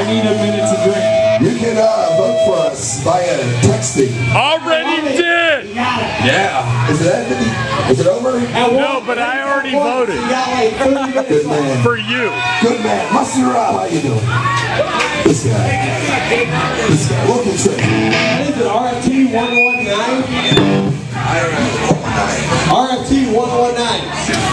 I need a minute to drink. You can uh, vote for us via texting. Already did! Yeah. Is it? Is it over? At no, but I already voted. Good man. For you. Good man. Masura, how you doing? This guy. This guy. Welcome to Is it, RFT 119? RFT 119.